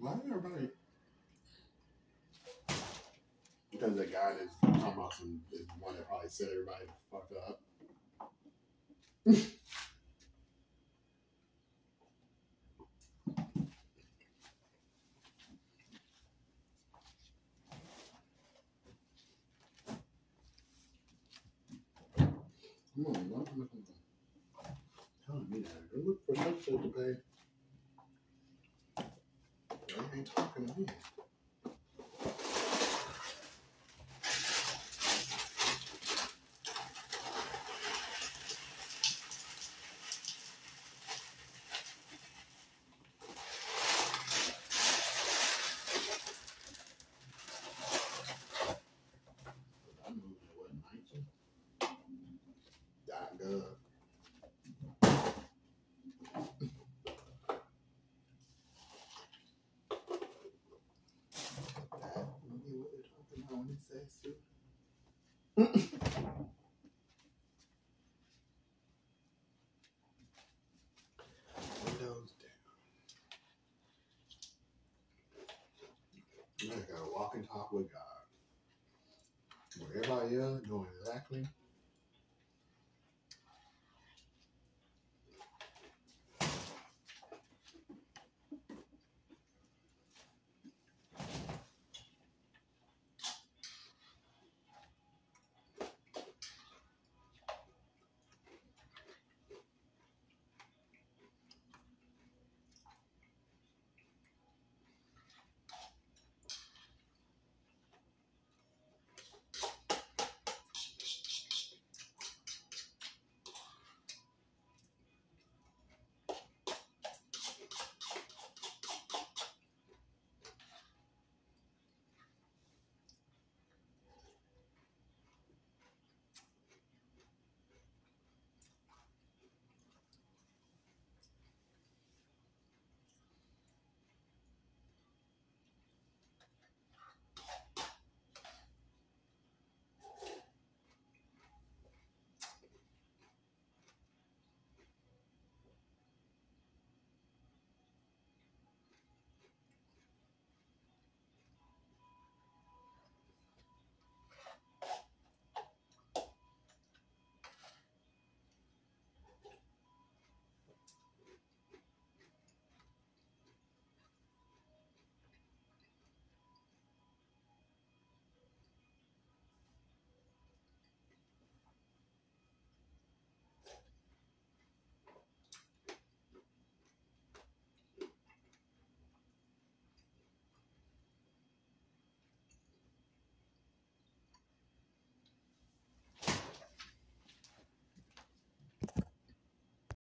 Why everybody? Because the guy that's talking about some is the one that probably set everybody the fuck up. Come on, man. Telling me that. Look for Netflix to pay. They ain't talking to me. Windows down. I gotta walk and talk with God. Where everybody else doing exactly